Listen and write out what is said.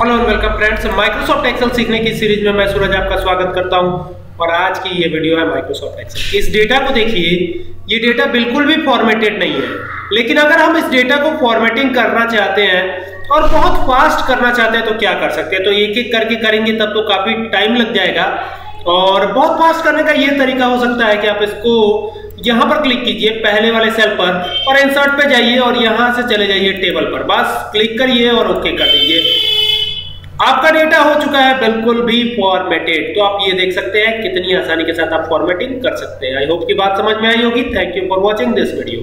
Hello and welcome friends Microsoft Excel सीखने की series में मैं सूरज आपका स्वागत करता हूँ। और आज की ये वीडियो है माइक्रोसॉफ्ट एक्सेल इस डेटा को देखिए, ये डेटा बिल्कुल भी फॉर्मेटेड नहीं है। लेकिन अगर हम इस डेटा को फॉर्मेटिंग करना चाहते हैं और बहुत फास्ट करना चाहते हैं तो क्या कर सकते हैं? तो एक एक करके करेंगे, तब तो काफ़ी टाइम लग जाएगा। और बहुत फास्ट करने का ये तरीका हो सकता है कि आप इसको यहाँ पर क्लिक कीजिए, पहले वाले सेल पर, और इंसर्ट पे जाइए और यहाँ से चले जाइए टेबल पर। बस क्लिक करिए और ओके कर दीजिए। आपका डेटा हो चुका है बिल्कुल भी फॉर्मेटेड तो आप ये देख सकते हैं कितनी आसानी के साथ आप फॉर्मेटिंग कर सकते हैं। आई होप की बात समझ में आई होगी। Thank you for watching this video